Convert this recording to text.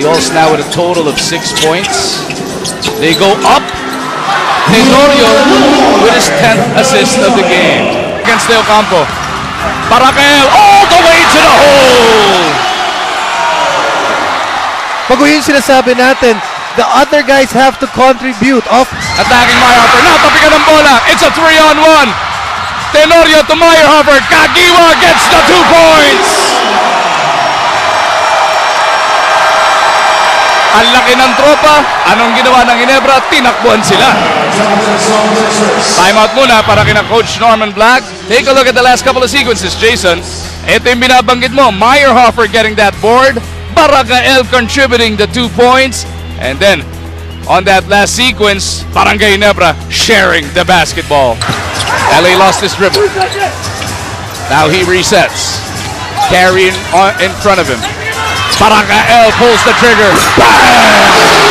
Orioles now with a total of six points. They go up. Tenorio with his 10th assist of the game against Leo Campo. Baracael all the way to the hole. Pag yung sinasabi natin, the other guys have to contribute off Attacking Meyerhofer. Now tapikan ng bola. It's a three on one. Tenorio to Meyerhofer. Caguioa gets the two Ang laki ng tropa. Anong ginawa ng Ginebra? Tinakbuhan sila. Timeout muna para kina Coach Norman Black. Take a look at the last couple of sequences, Jason. Ito yung binabanggit mo. Meyerhofer getting that board. Barakael contributing the two points. And then, on that last sequence, Barangay Ginebra sharing the basketball. LA lost his dribble. Now he resets. Carrying in front of him. Taranga L pulls the trigger. Bang!